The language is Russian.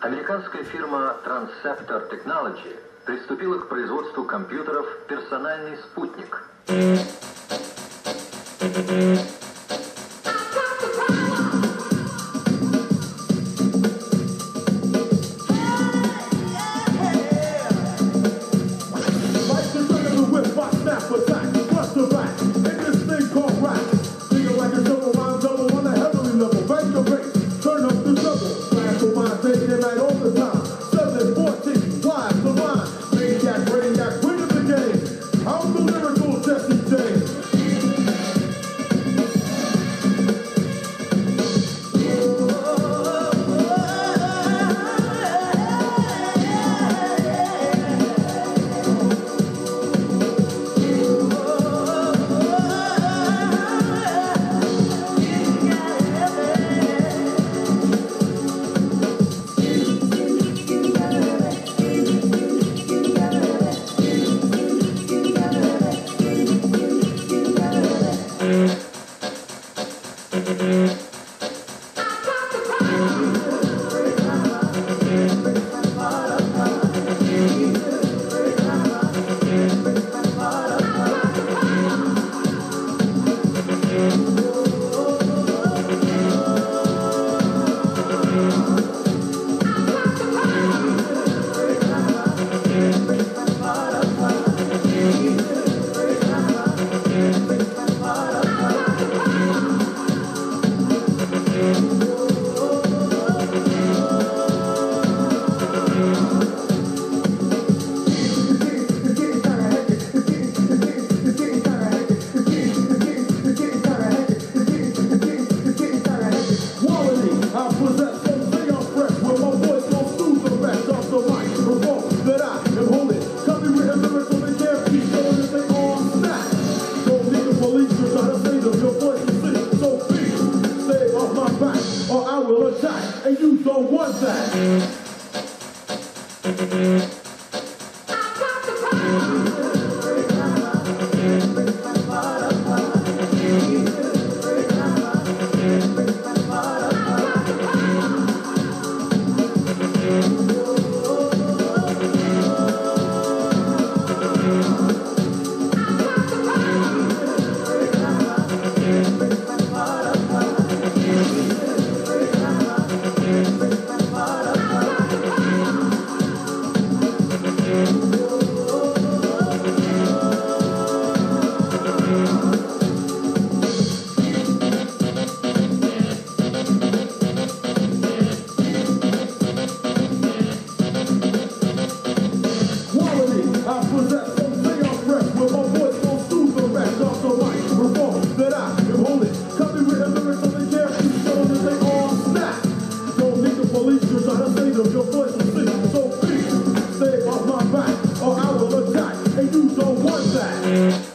Американская фирма Transceptor Technology приступила к производству компьютеров «Персональный спутник». will attack, and you don't want that. Mm-hmm.